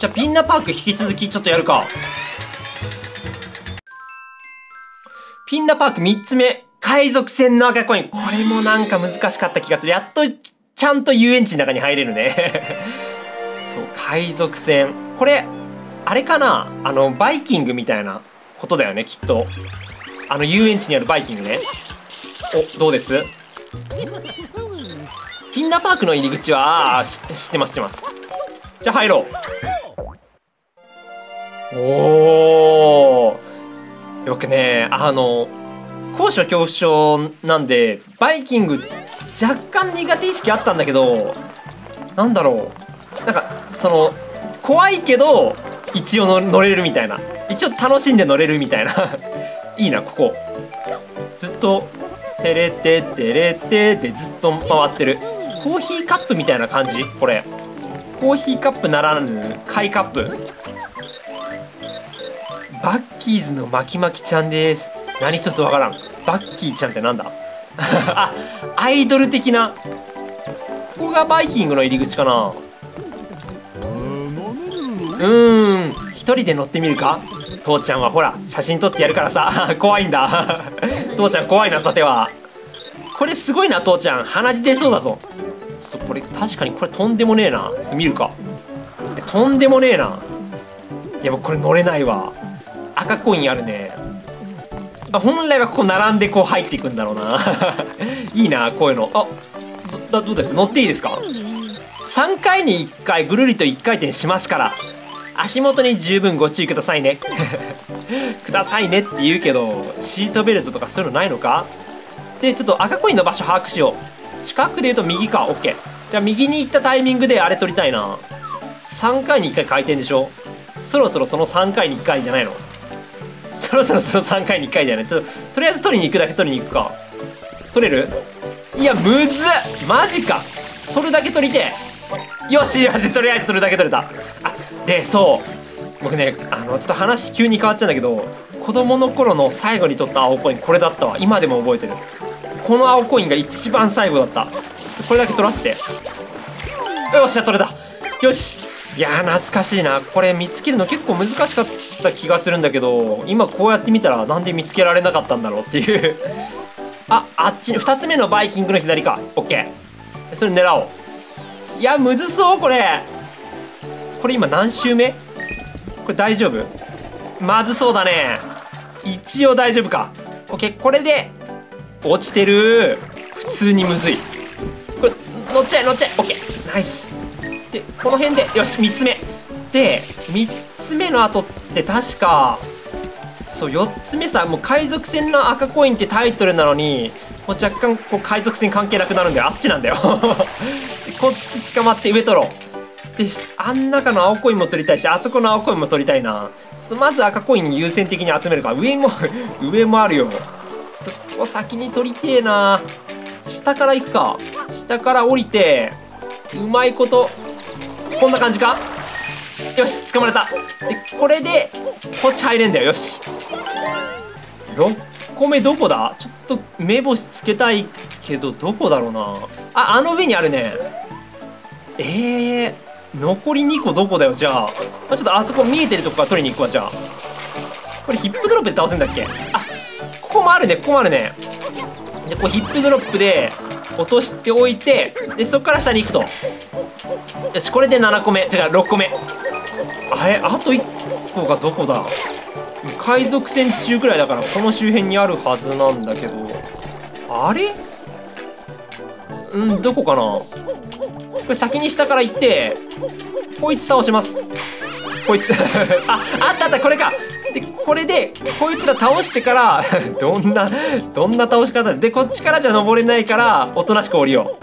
じゃあピンナパーク引き続きちょっとやるか。ピンナパーク3つ目。海賊船の赤コイン。これもなんか難しかった気がする。やっとちゃんと遊園地の中に入れるね。そう、海賊船。これ、あれかな？あの、バイキングみたいなことだよね、きっと。あの、遊園地にあるバイキングね。お、どうです？ピンナパークの入り口は、知ってます、知ってます。じゃあ入ろう。おー。よくね、あの、高所恐怖症なんで、バイキング若干苦手意識あったんだけど、なんだろう。なんか、その、怖いけど、一応乗れるみたいな。一応楽しんで乗れるみたいな。いいな、ここ。ずっと、てれててれてでずっと回ってる。コーヒーカップみたいな感じ？これ。コーヒーカップならぬ、貝カップ。バッキーズの巻き巻きちゃんです。何一つわからん。バッキーちゃんってなんだ？あ、アイドル的な。ここがバイキングの入り口かな。うーん、一人で乗ってみるか？父ちゃんはほら、写真撮ってやるからさ。怖いんだ。父ちゃん怖いな、さては。これすごいな、父ちゃん。鼻血出そうだぞ。ちょっとこれ、確かにこれとんでもねえな。ちょっと見るか。とんでもねえな。いや、僕これ乗れないわ。赤コインあるね。本来はここ並んでこう入っていくんだろうな。いいなこういうの。あどどうです？乗っていいですか？3回に1回ぐるりと1回転しますから。足元に十分ご注意くださいね。くださいねって言うけどシートベルトとかそういうのないのか？でちょっと赤コインの場所把握しよう。四角で言うと右か。OK じゃあ右に行ったタイミングであれ取りたいな。3回に1回回転でしょ。そろそろその3回に1回じゃないの？そろそろその3回に1回だよね。ちょっととりあえず取りに行くだけ取りに行くか。取れる？いやむずっ！マジか。取るだけ取りてよしよしとりあえず取るだけ取れた。あでそう。僕ねあのちょっと話急に変わっちゃうんだけど子供の頃の最後に取った青コインこれだったわ。今でも覚えてる。この青コインが一番最後だった。これだけ取らせて。よっしゃ取れた。よし。いや懐かしいな。これ見つけるの結構難しかった気がするんだけど今こうやって見たらなんで見つけられなかったんだろうっていう。ああっち2つ目のバイキングの左か。OK それ狙おう。いやむずそうこれ。これ今何周目？これ大丈夫？まずそうだね。一応大丈夫か。OK これで落ちてる。普通にむずい。これ乗っちゃえ乗っちゃえ。OK ナイス。でこの辺でよし3つ目。で3つ目の後って確かそう4つ目さもう海賊船の赤コインってタイトルなのにもう若干こう海賊船関係なくなるんだよ。あっちなんだよ。で こっち捕まって上取ろう。であん中の青コインも取りたいしあそこの青コインも取りたいな。ちょっとまず赤コイン優先的に集めるか。上も 上もあるよ。そこ先に取りてえな。下から行くか。下から降りてうまいことこんな感じか？よし捕まれた。でこれでこっち入れんだよ。よし。6個目どこだ？ちょっと目星つけたいけどどこだろうな。ああの上にあるね。えー、残り2個どこだよじゃあ、まあ、ちょっとあそこ見えてるとこから取りに行くわじゃあ。これヒップドロップで倒せんだっけ？あここもあるねここもあるね。でこうヒップドロップで落としておいてでそこから下に行くと。よしこれで7個目。違う6個目。あれあと1個がどこだ？海賊船中ぐらいだからこの周辺にあるはずなんだけど。あれ？うんどこかな？これ先に下から行ってこいつ倒します。こいつ。ああったあったこれか。これでこいつら倒してから どんなどんな倒し方でこっちからじゃ登れないからおとなしく降りよ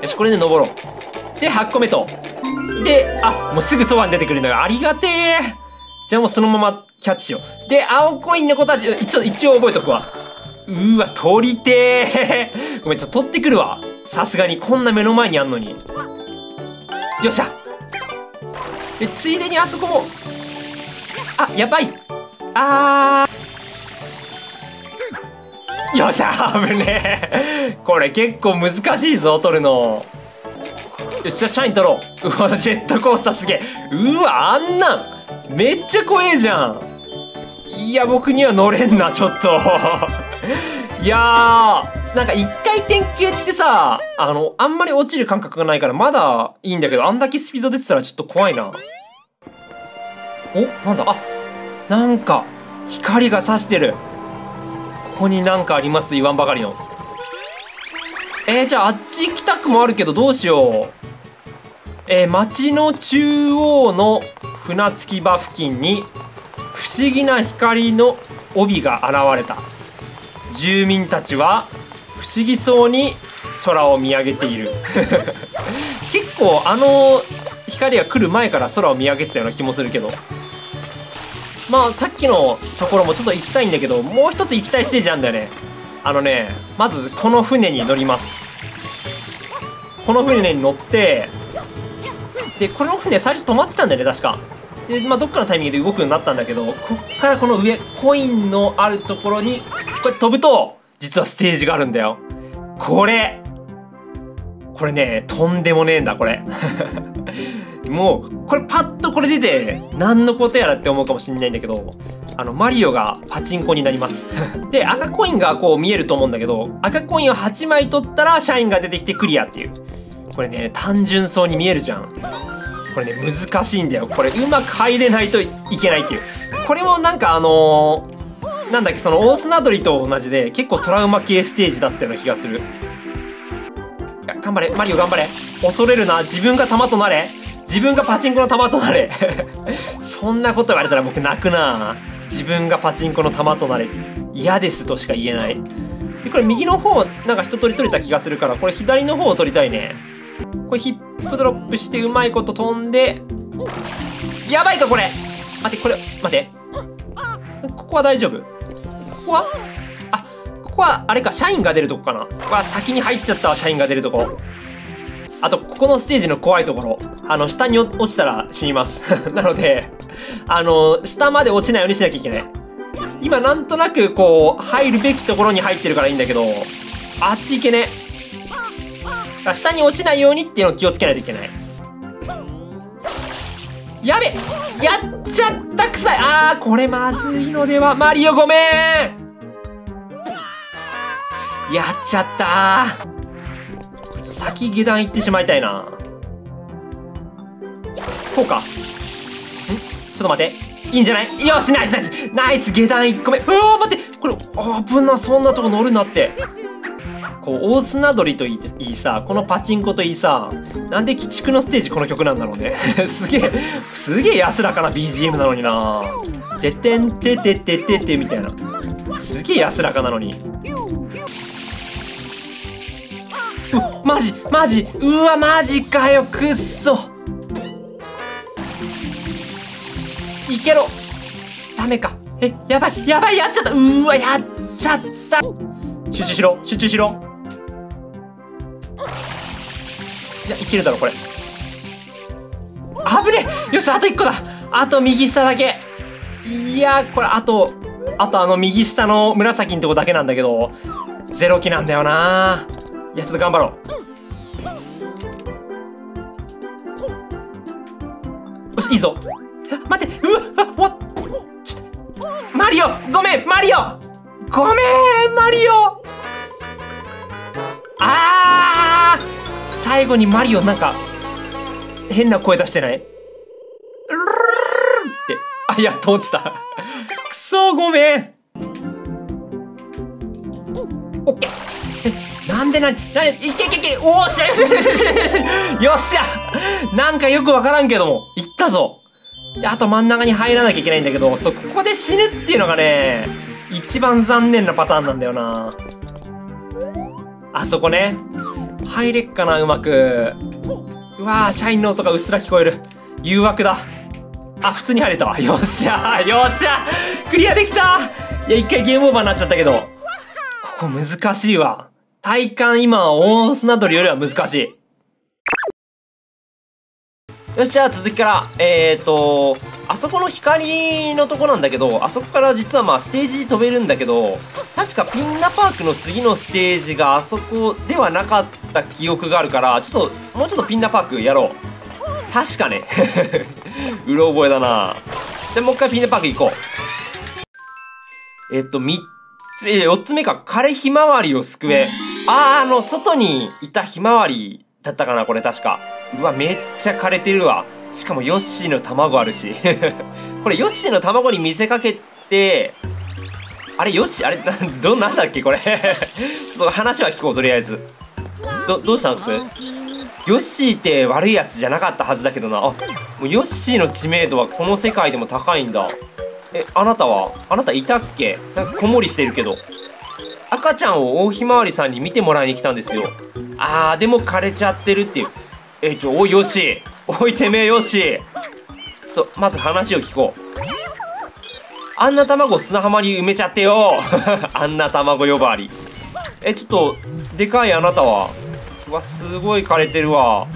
う。よしこれで登ろう。で8個目と。であもうすぐそばに出てくるんだがありがてえ。じゃあもうそのままキャッチしよう。で青コインのことは一応一応覚えとくわ。うーわ取りてー ごめんちょっと取ってくるわ。さすがにこんな目の前にあんのに。よっしゃ。でついでにあそこも。あやばい。あー。よっしゃ危ねえ。これ結構難しいぞ取るの。よっしゃ社員取ろう。うわジェットコースターすげえ。うわあんなん。めっちゃ怖えじゃん。いや僕には乗れんなちょっと。いやーなんか一回転系ってさあのあんまり落ちる感覚がないからまだいいんだけどあんだけスピード出てたらちょっと怖いな。おなんだあなんか光が差してる。ここになんかあります？言わんばかりの。えー、じゃああっち行きたくもあるけどどうしよう。えー、街の中央の船着き場付近に不思議な光の帯が現れた。住民たちは不思議そうに空を見上げている。結構あの光が来る前から空を見上げてたような気もするけど。まあさっきのところもちょっと行きたいんだけどもう一つ行きたいステージなんだよね。あのねまずこの船に乗ります。この船に乗ってでこの船最初止まってたんだよね確か。でまあどっかのタイミングで動くようになったんだけどこっからこの上コインのあるところにこれ飛ぶと実はステージがあるんだよ。これこれねとんでもねえんだこれ。もうこれパッとこれ出て何のことやらって思うかもしんないんだけどあのマリオがパチンコになります。で赤コインがこう見えると思うんだけど赤コインを8枚取ったら社員が出てきてクリアっていう。これね単純そうに見えるじゃん。これね難しいんだよ。これうまく入れないといけないっていう。これもなんかあのー、なんだっけそのオースナドリと同じで結構トラウマ系ステージだったような気がする。頑張れ。マリオ頑張れ。恐れるな。自分が弾となれ。自分がパチンコの玉となれ。そんなこと言われたら僕泣くな。自分がパチンコの玉となれ。嫌ですとしか言えない。でこれ右の方なんか一通り取れた気がするからこれ左の方を取りたいね。これヒップドロップしてうまいこと飛んでやばいかこれ。待ってこれ待って。ここは大丈夫。ここは？あここはあれか社員が出るとこかな。わ先に入っちゃったわ社員が出るとこ。あと、ここのステージの怖いところ。あの、下に落ちたら死にます。なので、あの、下まで落ちないようにしなきゃいけない。今、なんとなく、こう、入るべきところに入ってるからいいんだけど、あっち行けね。下に落ちないようにっていうのを気をつけないといけない。やべやっちゃったくさいあー、これまずいのでは。マリオごめんやっちゃった先下段行ってしまいたいな。こうか。ん？ちょっと待って。いいんじゃない？よしナイスナイス。ナイス下段1個目。うわ待って。これ危なそんなとこ乗るなって。こう大砂取といいさこのパチンコといいさなんで鬼畜のステージこの曲なんだろうね。すげえすげえ安らかな BGM なのにな。ててんてててててみたいな。すげえ安らかなのに。マジマジうわマジかよくっそ。いけろ。ダメか。えやばいやばいやっちゃった。うわやっちゃった。集中しろ集中しろ。いやいけるだろこれ。危ねよしあと1個だ。あと右下だけ。いやこれあとあとあの右下の紫のとこだけなんだけどゼロ機なんだよな。いやちょっと頑張ろう。よしいいぞ。待って。うわっ。ちょっと。マリオ。ごめんマリオ。ごめんマリオ。あー。最後にマリオなんか変な声出してない？って。あやっと落ちた。くそごめん。オッケー。なんでなに、なに、いけいけいけ、おっしゃよしよしよしよしよっしゃなんかよくわからんけども、いったぞで、あと真ん中に入らなきゃいけないんだけど、そ、ここで死ぬっていうのがね、一番残念なパターンなんだよな。あそこね。入れっかな、うまく。うわー、社員の音がうっすら聞こえる。誘惑だ。あ、普通に入れたわ。よっしゃよっしゃクリアできたいや、一回ゲームオーバーになっちゃったけど。ここ難しいわ。体感今、大砂取りよりは難しい。よっしゃあ、続きから、えーと、あそこの光のとこなんだけどあそこから実はまあステージ飛べるんだけど確かピンナパークの次のステージがあそこではなかった記憶があるからちょっともうちょっとピンナパークやろう。確かね。うろ覚えだな。じゃあもう一回ピンナパーク行こう。えっと3つえ4つ目か。枯れひまわりを救え。あーあの外にいたひまわりだったかなこれ確か。うわめっちゃ枯れてるわ。しかもヨッシーの卵あるし。これヨッシーの卵に見せかけてあれヨッシーあれなどなんだっけこれ。ちょっと話は聞こうとりあえず。どどうしたんす？ヨッシーって悪いやつじゃなかったはずだけどな。あもうヨッシーの知名度はこの世界でも高いんだ。えあなたは？あなたいたっけ？なんか子守してるけど。赤ちゃんを大ひまわりさんに見てもらいに来たんですよ。あーでも枯れちゃってるっていう。えちょおいヨッシー。おいてめえよしちょっとまず話を聞こう。あんな卵砂浜に埋めちゃってよ。あんな卵呼ばわり。えちょっとでかいあなたは。うわすごい枯れてるわ。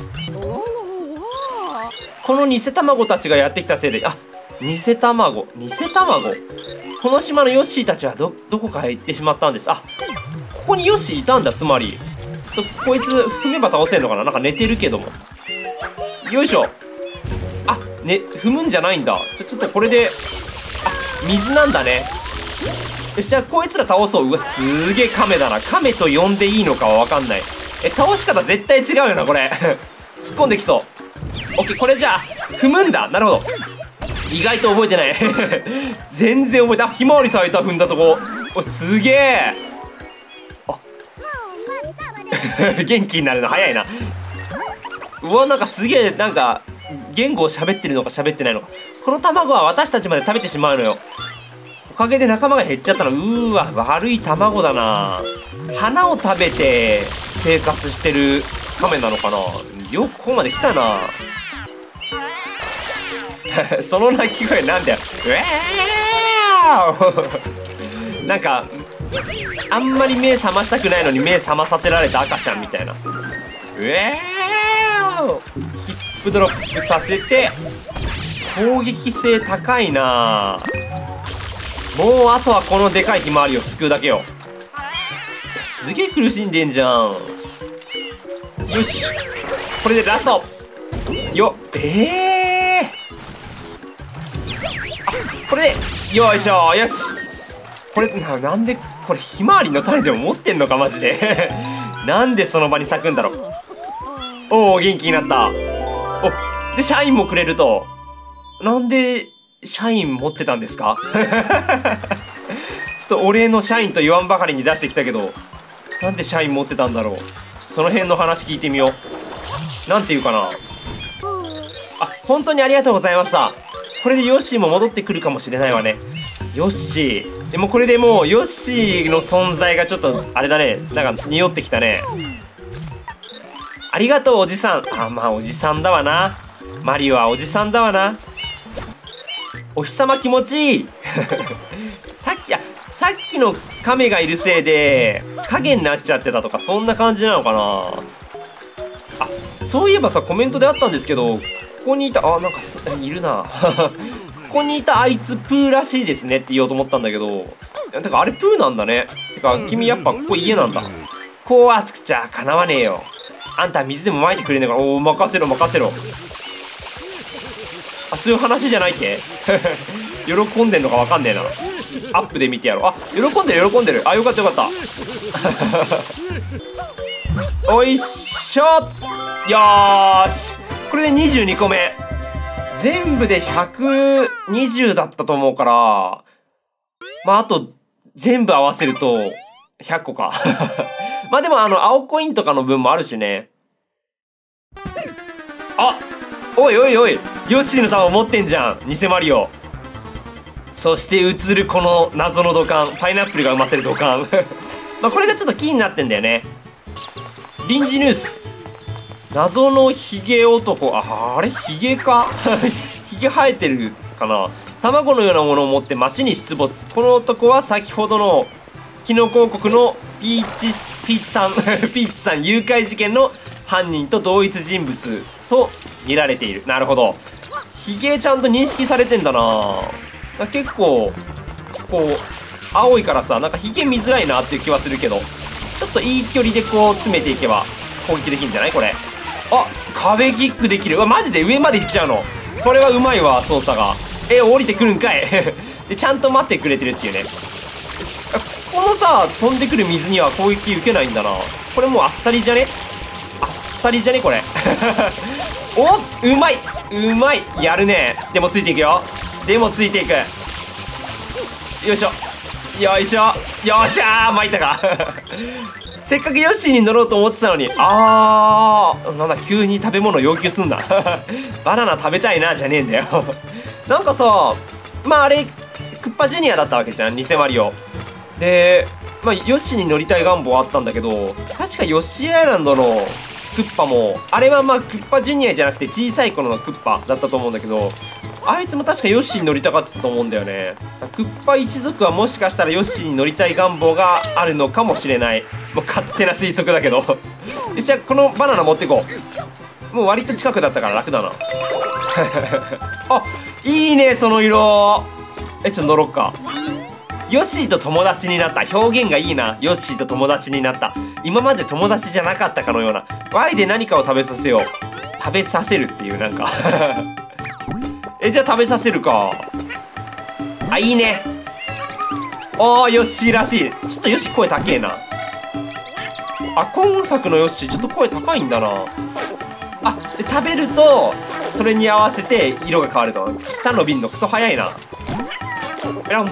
この偽卵たちがやってきたせいで。あ偽卵。偽卵？この島のヨッシーたちはどどこかへ行ってしまったんです。あここにヨッシーいたんだ。つまりちょっとこいつ踏めば倒せんのかな？なんか寝てるけども。よいしょ。あね踏むんじゃないんだ。ちょちょっとこれであ水なんだね。よしじゃあこいつら倒そう。うわすげえ亀だな。亀と呼んでいいのかは分かんない。え倒し方絶対違うよなこれ。突っ込んできそう。オッケーこれじゃあ踏むんだ。なるほど。意外と覚えてない。全然覚えてあひまわりさんいた踏んだとこ。おすげえ。あ。元気になるの早いな。うわなんかすげえなんか言語を喋ってるのか喋ってないのか。この卵は私たちまで食べてしまうのよ。おかげで仲間が減っちゃったの。うーわ悪い卵だな。花を食べて生活してる亀なのかな。よくここまで来たな。その鳴き声なんだよ。うえー なんかあんまり目覚ましたくないのに目覚まさせられた赤ちゃんみたいな。うえーヒップドロップさせて攻撃性高いな。もうあとはこのでかいひまわりを救うだけよ。すげえ苦しんでんじゃん。よし。これでラスト。よええこれでよいしょよし。これななんでこれひまわりの種でも持ってんのかマジで。なんでその場に咲くんだろう。おお元気になった。おで社員もくれると。なんで社員持ってたんですか？ちょっとお礼の社員と言わんばかりに出してきたけどなんで社員持ってたんだろう。その辺の話聞いてみよう。なんて言うかな。あ本当にありがとうございました。これでヨッシーも戻ってくるかもしれないわね。ヨッシー。でもこれでもうヨッシーの存在がちょっとあれだね。なんか匂ってきたね。ありがとうおじさん。あまあおじさんだわな。マリオはおじさんだわな。お日様気持ちいい。さっきあさっきの亀がいるせいで影になっちゃってたとかそんな感じなのかな。あそういえばさコメントであったんですけどここにいたあなんかすいるな。ここにいたあいつプーらしいですねって言おうと思ったんだけどてかあれプーなんだね。てか君やっぱここ家なんだ。こう熱くちゃかなわねえよ。あんた水でもまいてくれねえからおお任せろ任せろ。あそういう話じゃないって。喜んでんのかわかんねえな。アップで見てやろう。あ喜んでる喜んでる。あよかったよかった。おいしょよーしこれで22個目。全部で120だったと思うから。まああと全部合わせると100個か。まあでもあの青コインとかの分もあるしね。あおいおいおい。ヨッシーの玉持ってんじゃん。偽マリオ。そして映るこの謎の土管。パイナップルが埋まってる土管。まあこれがちょっとキーになってんだよね。臨時ニュース。謎のヒゲ男。ああれ？ヒゲか？ヒゲ生えてるかな？卵のようなものを持って街に出没。この男は先ほどのキノコ王国のピーチピーチさん ピーチさん誘拐事件の犯人と同一人物と見られている。なるほど。ヒゲちゃんと認識されてんだな。結構こう青いからさなんかヒゲ見づらいなっていう気はするけどちょっといい距離でこう詰めていけば攻撃できるんじゃない？これ。あ壁キックできる。わマジで上まで行っちゃうの。それはうまいわ操作が。え降りてくるんかい。でちゃんと待ってくれてるっていうね。このさ飛んでくる水には攻撃受けないんだな。これもうあっさりじゃね？あっさりじゃねこれ。おうまい。うまい。やるね。でもついていくよ。でもついていく。よいしょ。よいしょ。よっしゃー巻いたか。せっかくヨッシーに乗ろうと思ってたのにあーなんだ急に食べ物要求すんだ。バナナ食べたいなじゃねえんだよ。なんかさまああれクッパジュニアだったわけじゃん偽マリオ。でまあヨッシーに乗りたい願望あったんだけど確かヨッシーアイランドのクッパもあれはまあクッパジュニアじゃなくて小さい頃のクッパだったと思うんだけどあいつも確かヨッシーに乗りたかったと思うんだよね。クッパ一族はもしかしたらヨッシーに乗りたい願望があるのかもしれない。もう勝手な推測だけど。よしじゃあこのバナナ持ってこう。もう割と近くだったから楽だな。あいいねその色。えちょっと乗ろっか。ヨッシーと友達になった。表現がいいな。ヨッシーと友達になった。今まで友達じゃなかったかのような。Y で何かを食べさせよう。食べさせるっていうなんか。えじゃあ食べさせるか。あいいね。あーヨッシーらしい。ちょっとヨッシー声高えな。あ今作のヨッシーちょっと声高いんだな。あで食べるとそれに合わせて色が変わると。下の瓶のクソ早いな。ペロン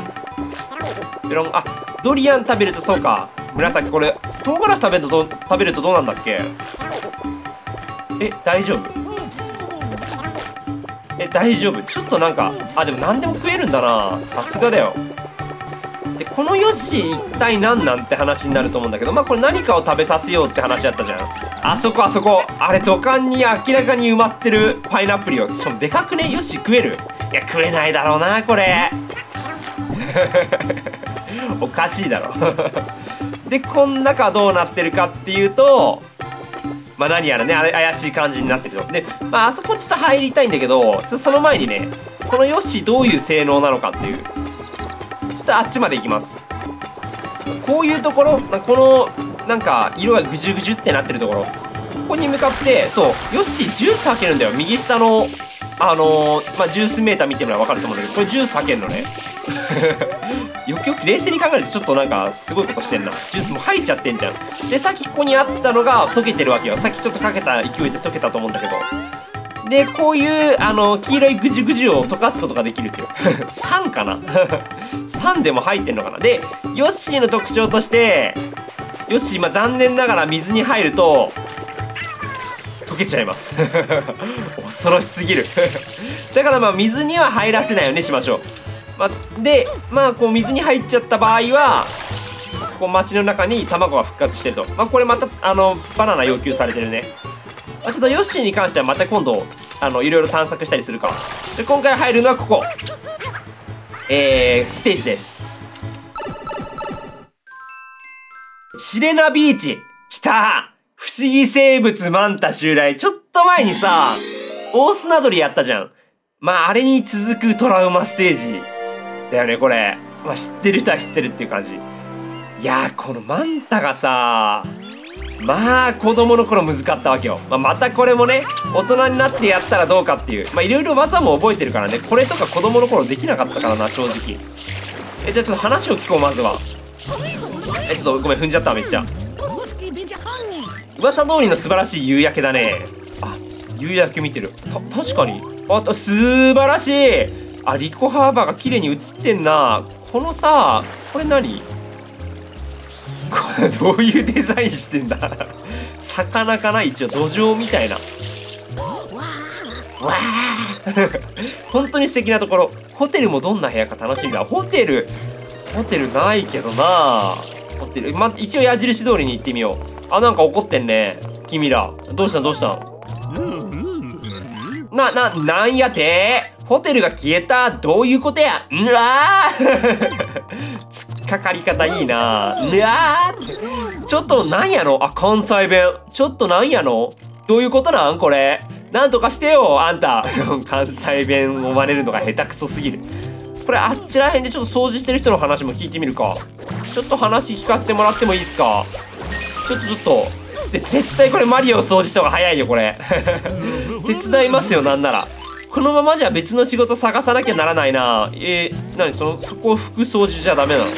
ペロンあドリアン食べるとそうか。紫これ唐辛子食べるとど食べるとどうなんだっけ？え大丈夫？え大丈夫？ちょっとなんかあでも何でも食えるんだな。さすがだよ。でこのヨッシー一体何なんて話になると思うんだけどまあこれ何かを食べさせようって話だったじゃん。あそこあそこ。あれ土管に明らかに埋まってるパイナップルよ。しかもでかくね？ヨッシー食える？いや食えないだろうなこれ。おかしいだろ。でこん中どうなってるかっていうとまあ何やらね怪しい感じになってると。でまああそこちょっと入りたいんだけどちょっとその前にねこのヨッシーどういう性能なのかっていう。ちょっとあっちまで行きます。こういうところこのなんか色がぐじゅぐじゅってなってるところ。ここに向かってそうヨッシージュース開けるんだよ。右下のあのー、まあジュースメーター見てるのは分かると思うんだけどこれジュース開けるのね。よくよく冷静に考えるとちょっとなんかすごいことしてんな。ジュースもう吐いちゃってんじゃん。でさっきここにあったのが溶けてるわけよ。さっきちょっとかけた勢いで溶けたと思うんだけど。でこういうあの黄色いぐじゅぐじゅを溶かすことができるっていう。酸かな？酸でも入ってんのかな？でヨッシーの特徴としてヨッシー、まあ、残念ながら水に入ると溶けちゃいます。恐ろしすぎる。だからまあ水には入らせないようにしましょう。ま、でまあこう水に入っちゃった場合はこう街の中に卵が復活してると。まあこれまたあのバナナ要求されてるね。まあちょっとヨッシーに関してはまた今度あのいろいろ探索したりするからじゃ今回入るのはここ。えー、ステージです。シレナビーチ。来た。不思議生物マンタ襲来。ちょっと前にさ大砂取りやったじゃん。まああれに続くトラウマステージ。だよねこれ、まあ、知ってる人は知ってるっていう感じ。いやこのマンタがさまあ子供の頃難かったわけよ、まあ、またこれもね大人になってやったらどうかっていう。まあいろいろ技も覚えてるからね。これとか子供の頃できなかったからな正直。えじゃあちょっと話を聞こうまずは。えちょっとごめん踏んじゃっためっちゃ。噂通りの素晴らしい夕焼けだね。あ夕焼け見てる。た確かに。あ素晴らしい。あリコハーバーが綺麗に映ってんな。このさこれ何？これどういうデザインしてんだ？魚かな？一応土壌みたいな。わー。本当に素敵なところ。ホテルもどんな部屋か楽しみだ。ホテル。ホテルないけどな。ホテル、ま、一応矢印通りに行ってみよう。あなんか怒ってんね。君ら。どうした？どうした？なななんやて？ホテルが消えた。どういうことや。うわ突 っかかり方いいな。うわちょっとなんやのあ、関西弁。ちょっとなんやのどういうことなんこれ。なんとかしてよあんた。関西弁を真似るのが下手くそすぎる。これあっちらへんでちょっと掃除してる人の話も聞いてみるか。ちょっと話聞かせてもらってもいいですか。ちょっとちょっと。で絶対これマリオを掃除した方が早いよこれ。手伝いますよなんなら。このままじゃ別の仕事探さなきゃならないな。えー、何そのそこ拭く掃除じゃダメなの？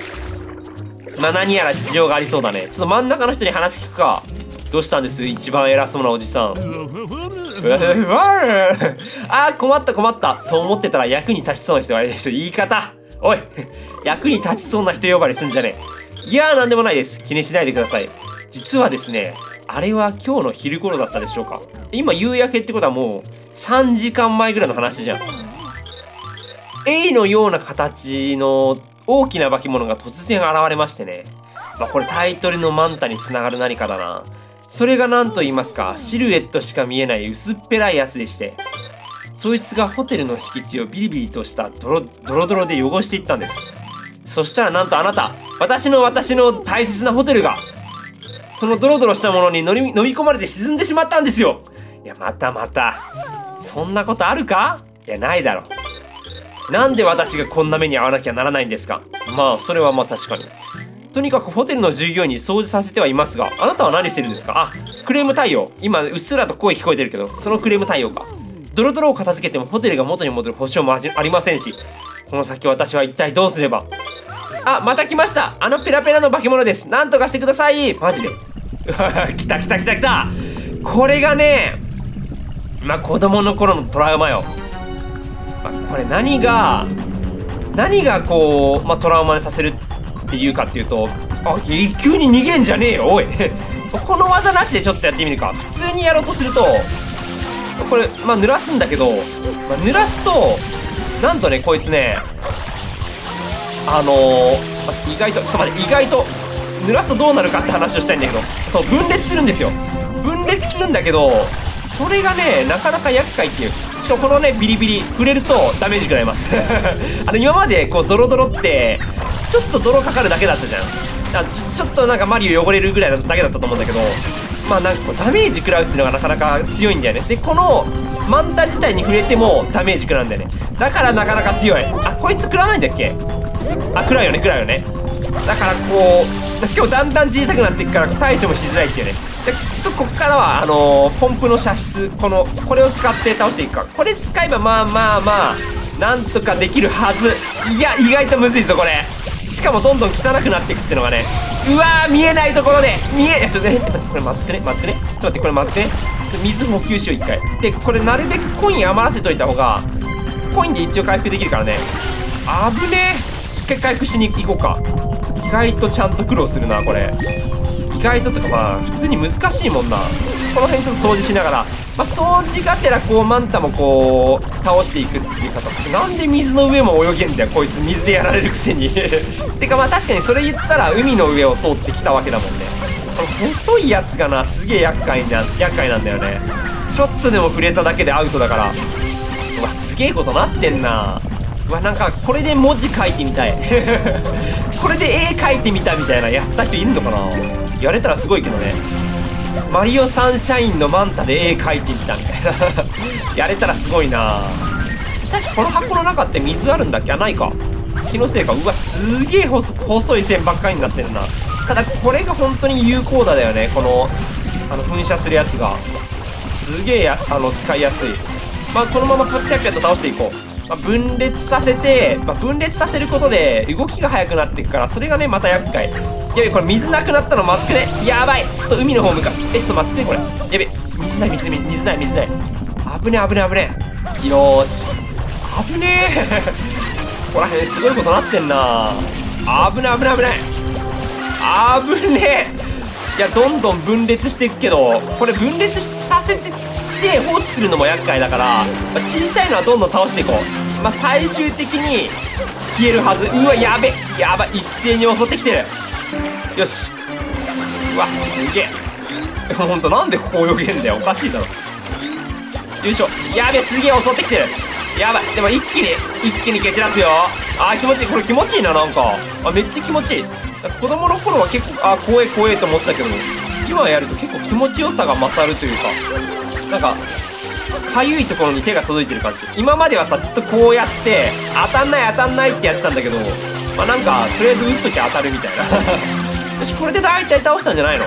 まあ何やら実情がありそうだね。ちょっと真ん中の人に話聞くか。どうしたんです？一番偉そうなおじさん。あー困った困った。と思ってたら役に立ちそうな人がいるでしょ。言い方。おい。役に立ちそうな人呼ばれすんじゃねえ。いやーなんでもないです。気にしないでください。実はですねあれは今日の昼頃だったでしょうか？今夕焼けってことはもう3時間前ぐらいの話じゃん。エイのような形の大きな化け物が突然現れましてね。まあこれタイトルのマンタにつながる何かだな。それが何と言いますか？シルエットしか見えない薄っぺらいやつでして。そいつがホテルの敷地をビリビリとしたドロドロドロで汚していったんです。そしたらなんとあなた私の私の大切なホテルがそのドロドロしたものに乗り飲み込まれて沈んでしまったんですよ。いやまたまた。そんなことあるか？いやないだろ。なんで私がこんな目に遭わなきゃならないんですか？まあそれはまあ確かに。とにかくホテルの従業員に掃除させてはいますがあなたは何してるんですか？あクレーム対応。今うっすらと声聞こえてるけどそのクレーム対応か。ドロドロを片付けてもホテルが元に戻る保証もありませんしこの先私は一体どうすれば？あまた来ました。あのペラペラの化け物です。なんとかしてください。マジで。来た来た来た来た。これがねまあ子供の頃のトラウマよ、まあ、これ何が何がこう、まあ、トラウマにさせるっていうかっていうとあ急に逃げんじゃねえよおい。そ この技なしでちょっとやってみるか。普通にやろうとするとこれまあ濡らすんだけど、まあ、濡らすとなんとねこいつねあのー、意外とちょっと待って意外と濡らすとどうなるかって話をしたいんだけどそう分裂するんですよ。分裂するんだけどそれがねなかなか厄介っていう。しかもこのねビリビリ触れるとダメージ食らいます。あの今までこうドロドロってちょっと泥かかるだけだったじゃん。あちょっとなんかマリオ汚れるぐらいだけだったと思うんだけどまあなんかこうダメージ食らうっていうのがなかなか強いんだよね。でこのマンタ自体に触れてもダメージ食らうんだよね。だからなかなか強い。あこいつ食らわないんだっけ？あ食らうよね食らうよね。だからこうしかもだんだん小さくなっていくから対処もしづらいっていうね。じゃちょっとここからはあのー、ポンプの射出このこれを使って倒していくか。これ使えばまあまあまあなんとかできるはず。いや意外とむずいぞこれ。しかもどんどん汚くなっていくっていうのがね。うわー見えないところで。見えちょっとねこれまずくね？まずくね？ちょっと待ってこれまずくね？水補給しよう一回。でこれなるべくコイン余らせといた方がコインで一応回復できるからね。危ねえ。一回回復しに行こうか。意外とちゃんと苦労するなこれ。意外ととかまあ普通に難しいもんな。この辺ちょっと掃除しながら。まあ、掃除がてらこうマンタもこう倒していくっていう形。なんで水の上も泳げんだよこいつ。水でやられるくせに。てかまあ確かにそれ言ったら海の上を通ってきたわけだもんね。この細いやつがなすげえ厄介な厄介なんだよね。ちょっとでも触れただけでアウトだから。うわすげえことなってんな。わなんかこれで文字書いてみたい。これで絵描いてみたみたいなやった人いんのかな？やれたらすごいけどね。マリオサンシャインのマンタで絵描いてみたみたいな。やれたらすごいな。確かこの箱の中って水あるんだっけ？あないか。気のせいか。うわすげえ細い線ばっかりになってるな。ただこれが本当に有効だだよね。このあの噴射するやつが。すげえあの使いやすい。まあこのままピャピャと倒していこうまあ、分裂させて、まあ、分裂させることで動きが速くなっていくからそれがねまた厄介。やべこれ水なくなったのまずくね。やばい。ちょっと海の方向かえちょっとまずくねこれ。やべ水ない水ない水ない水ない。危ね危ね危ねよーし。危ねえ。ここら辺すごいことなってんな。危ね危ね危ね危ねえ。いやどんどん分裂していくけどこれ分裂させてて放置するのも厄介だから、まあ、小さいのはどんどん倒していこう、まあ、最終的に消えるはず。うわやべ。やば一斉に襲ってきてる。よし。うわすげえ。ほんとなんでここ泳げんだよ。おかしいだろ。よいしょ。やべすげえ襲ってきてる。やばい。でも一気に一気に蹴散らすよ。あー気持ちいい。これ気持ちいいななんか。あめっちゃ気持ちいい。子供の頃は結構あ怖え怖えと思ってたけど今やると結構気持ちよさが勝るというか。なんかかゆいところに手が届いてる感じ。今まではさずっとこうやって当たんない当たんないってやってたんだけどまあなんかとりあえず打っときゃ当たるみたいな。よしこれで大体倒したんじゃないの？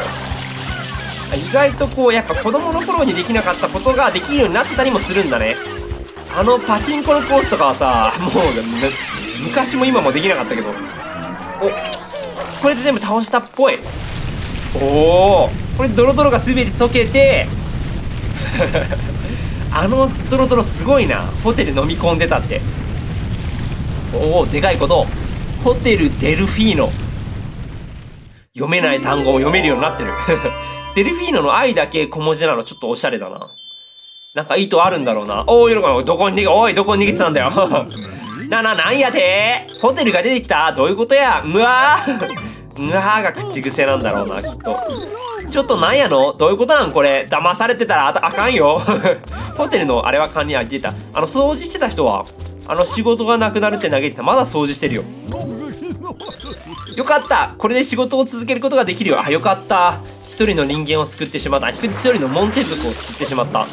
意外とこうやっぱ子供の頃にできなかったことができるようになってたりもするんだね。あのパチンコのコースとかはさもう昔も今もできなかったけど。おこれで全部倒したっぽい。おおこれドロドロが全て溶けて あのドロドロすごいな。ホテル飲み込んでたって。おおでかいこと。ホテルデルフィーノ。読めない単語も読めるようになってる。デルフィーノの愛だけ小文字なのちょっとおしゃれだな。なんか意図あるんだろうな。おいどこに逃げおいどこに逃げてたんだよ。なななんやて。ホテルが出てきた。どういうことや。うわー。うわーが口癖なんだろうなきっと。ちょっとなんやの？どういうことなんこれ？騙されてたらああかんよ。ホテルのあれは管理空いてた。あの掃除してた人はあの仕事がなくなるって嘆いてた。まだ掃除してるよ。よかった。これで仕事を続けることができるよ。あよかった。一人の人間を救ってしまった。一人のモンテ族を救ってしまった。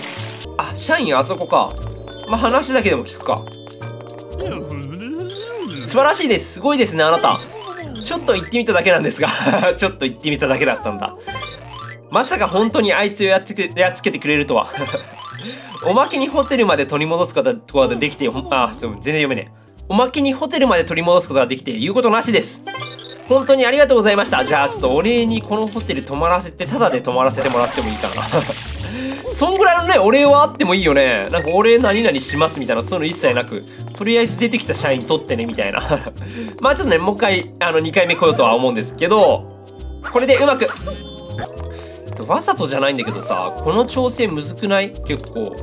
あ社員あそこか。まあ話だけでも聞くか。素晴らしいです。すごいですねあなた。ちょっと行ってみただけなんですが。ちょっと行ってみただけだったんだ。まさか本当にあいつをやっつけやっつけてくれるとは。おまけにホテルまで取り戻すことができてあちょっと全然読めねえ。おまけにホテルまで取り戻すことができて言うことなしです。本当にありがとうございました。じゃあちょっとお礼にこのホテル泊まらせてタダで泊まらせてもらってもいいかな。そんぐらいのねお礼はあってもいいよね。なんかお礼何々しますみたいなそういうの一切なく。とりあえず出てきた社員取ってねみたいな。まあちょっとねもう一回あの2回目来ようとは思うんですけどこれでうまくわざとじゃないんだけどさこの調整むずくない？結構。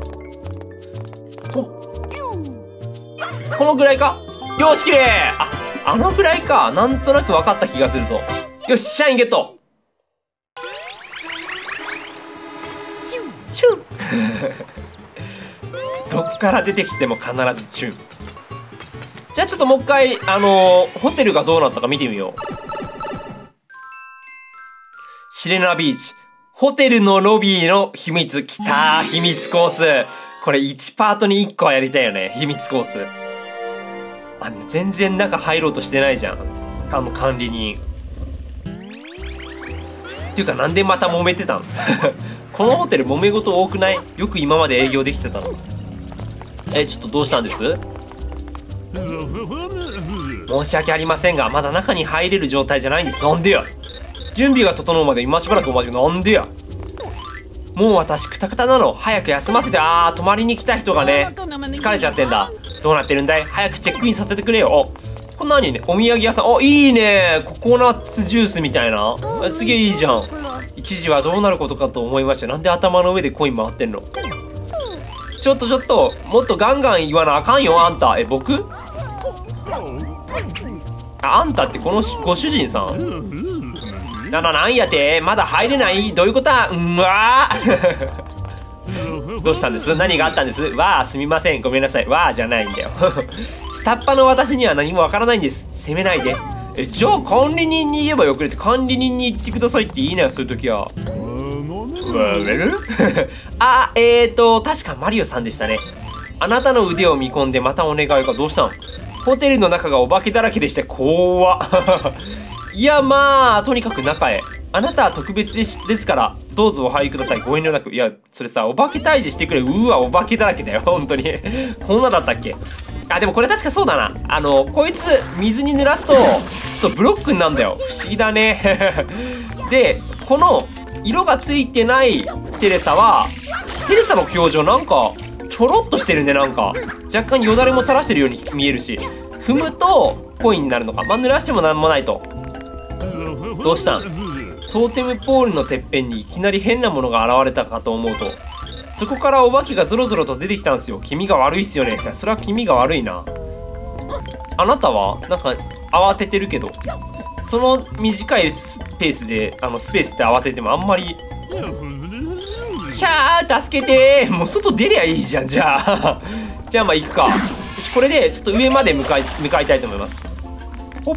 このぐらいか？よしきれいああのぐらいか。なんとなく分かった気がするぞ。よし社員ゲット。チュン。どっから出てきても必ずチュン。じゃあちょっともう一回あのー、ホテルがどうなったか見てみよう。シレナビーチ。ホテルのロビーの秘密。きたー秘密コース。これ1パートに1個はやりたいよね。秘密コース。あ、全然中入ろうとしてないじゃん。あの管理人。っていうかなんでまた揉めてたん？このホテル揉め事多くない？よく今まで営業できてたの。え、ちょっとどうしたんです？申し訳ありませんが、まだ中に入れる状態じゃないんです。なんでや？準備が整うまで今しばらくお待ちなんでや？もう私クタクタなの。早く休ませて。あー泊まりに来た人がね疲れちゃってんだ。どうなってるんだい？早くチェックインさせてくれよ。おこれ何ねお土産屋さん。あいいね。ココナッツジュースみたいな。すげえいいじゃん。一時はどうなることかと思いましたなんで頭の上でコイン回ってんの？ちょっとちょっともっとガンガン言わなあかんよあんた。え僕？ああんたってこのご主人さん？なななんやて？まだ入れない？どういうことはうんわ どうしたんです？何があったんです？わあすみません。ごめんなさい。わあじゃないんだよ。下っ端の私には何もわからないんです。責めないで。えじゃあ管理人に言えばよくれって管理人に言ってくださいって言いなよそういう時は。あえーと確かマリオさんでしたね。あなたの腕を見込んでまたお願いが。どうしたん？ホテルの中がお化けだらけでして怖っいやまあとにかく中へ。あなたは特別ですですからどうぞお入りください。ご遠慮なく。いやそれさお化け退治してくれ。うわお化けだらけだよ。本当に。こんなだったっけ？あでもこれ確かそうだな。あのこいつ水に濡らすとそうブロックになるんだよ。不思議だね。でこの色がついてないテレサはテレサの表情なんかちょろっとしてるねなんか。若干よだれも垂らしてるように見えるし。踏むとコインになるのか。まあ濡らしてもなんもないと。どうしたん？トーテムポールのてっぺんにいきなり変なものが現れたかと思うとそこからお化けがゾロゾロと出てきたんすよ。気味が悪いっすよね。それは気味が悪いな。あなたはなんか慌ててるけどその短いスペースであのスペースって慌ててもあんまりひゃー助けて！もう外出りゃいいじゃんじゃあ。じゃあまあ行くか。これでちょっと上まで向かい向かいたいと思います。ほっ。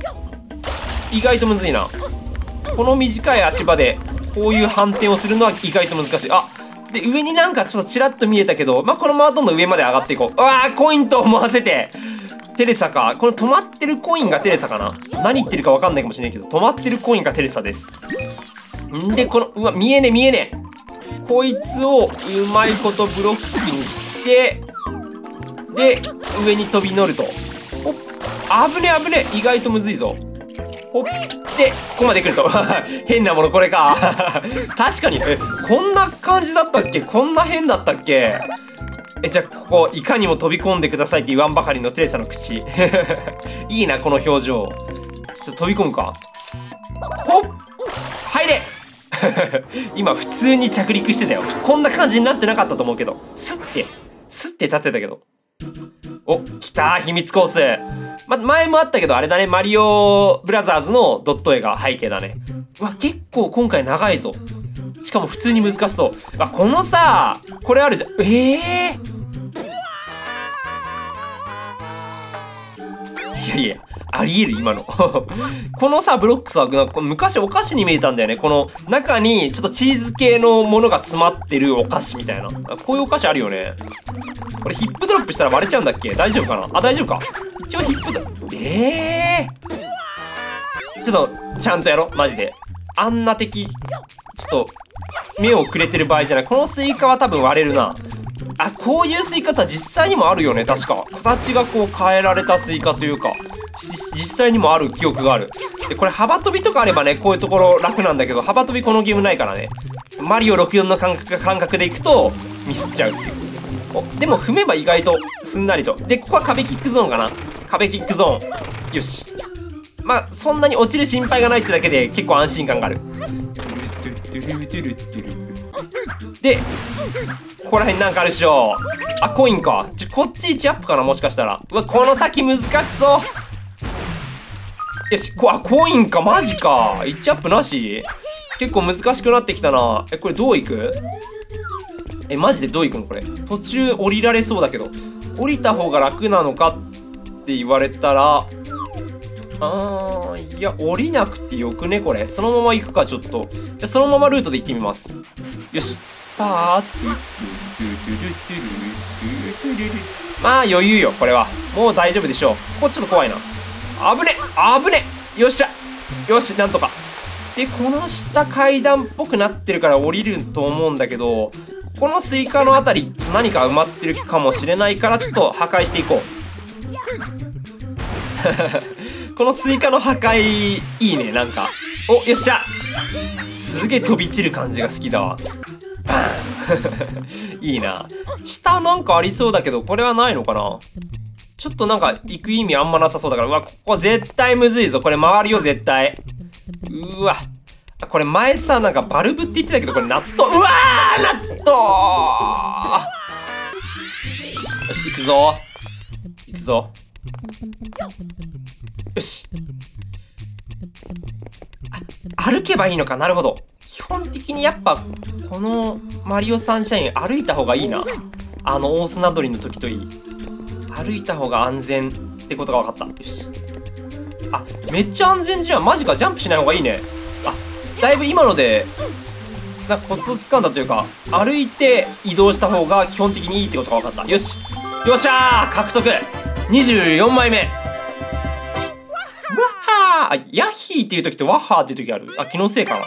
意外とむずいな。この短い足場でこういう反転をするのは意外と難しい。あで上になんかちょっとちらっと見えたけどまあこのままどんどん上まで上がっていこう。うわーコインと思わせて。テレサか。この止まってるコインがテレサかな？何言ってるか分かんないかもしれないけど止まってるコインがテレサです。んでこのうわ見えね見えねこいつをうまいことブロックにしてで上に飛び乗ると。ほっ危ね危ね意外とむずいぞ。ほっでここまで来ると。変なものこれか。確かに。えこんな感じだったっけ？こんな変だったっけ？えじゃあここいかにも飛び込んでくださいって言わんばかりのテレサの口。いいなこの表情。ちょっと飛び込むか。ほっ。入れ。今普通に着陸してたよ。こんな感じになってなかったと思うけど。スッて。スッて立ってたけど。お来た秘密コース。ま、前もあったけどあれだねマリオブラザーズのドット絵が背景だね。うわ結構今回長いぞ。しかも普通に難しそう。あこのさこれあるじゃん。ええー、いやいやありえる今の。このさブロックさ昔お菓子に見えたんだよね。この中にちょっとチーズ系のものが詰まってるお菓子みたいな。こういうお菓子あるよね。これヒップドロップしたら割れちゃうんだっけ？大丈夫かな？あ大丈夫か？一応ヒップドええー、ちょっとちゃんとやろマジで。あんな敵ちょっと目をくれてる場合じゃない。このスイカは多分割れるな。あこういうスイカさ実際にもあるよね。確か。形がこう変えられたスイカというか。実際にもある記憶がある。でこれ幅跳びとかあればねこういうところ楽なんだけど幅跳びこのゲームないからね。マリオ64の感覚感覚でいくとミスっちゃう。っていうおでも踏めば意外とすんなりと。でここは壁キックゾーンかな。壁キックゾーン。よし。まあそんなに落ちる心配がないってだけで結構安心感がある。でここら辺なんかあるでしょ。あコインか。ちょこっち1アップかなもしかしたら。うわこの先難しそう。よしこあコインか。マジか。1アップなし？結構難しくなってきたな。えこれどういく？えマジでどういくのこれ？途中降りられそうだけど。降りた方が楽なのかって言われたらあーいや降りなくてよくね？これ。そのまま行くかちょっと。じゃそのままルートで行ってみます。よし。パーッまあ余裕よこれは。もう大丈夫でしょう。ここちょっと怖いな。危ね危ね。よっしゃ。よしなんとか。でこの下階段っぽくなってるから降りると思うんだけどこのスイカの辺り何か埋まってるかもしれないからちょっと破壊していこう。このスイカの破壊いいねなんか。およっしゃ。すげえ飛び散る感じが好きだわ。バーン。いいな。下なんかありそうだけどこれはないのかな？ちょっとなんか行く意味あんまなさそうだからうわここ絶対むずいぞ。これ回るよ絶対。うわ。これ前さなんかバルブって言ってたけどこれ納豆。うわー納豆。よし行くぞ。行くぞ。よし。歩けばいいのか。なるほど。基本的にやっぱこのマリオサンシャイン歩いた方がいいな。あの大砂取りの時といい。歩いた方が安全ってことが分かった。よし。あめっちゃ安全じゃん。マジか。ジャンプしない方がいいね。あだいぶ今のでなんかコツをつかんだというか歩いて移動した方が基本的にいいってことが分かった。よし。よっしゃー。獲得。24枚目。わっはー。あヤッヒーっていう時とワッハーっていう時ある。あ気のせいかな。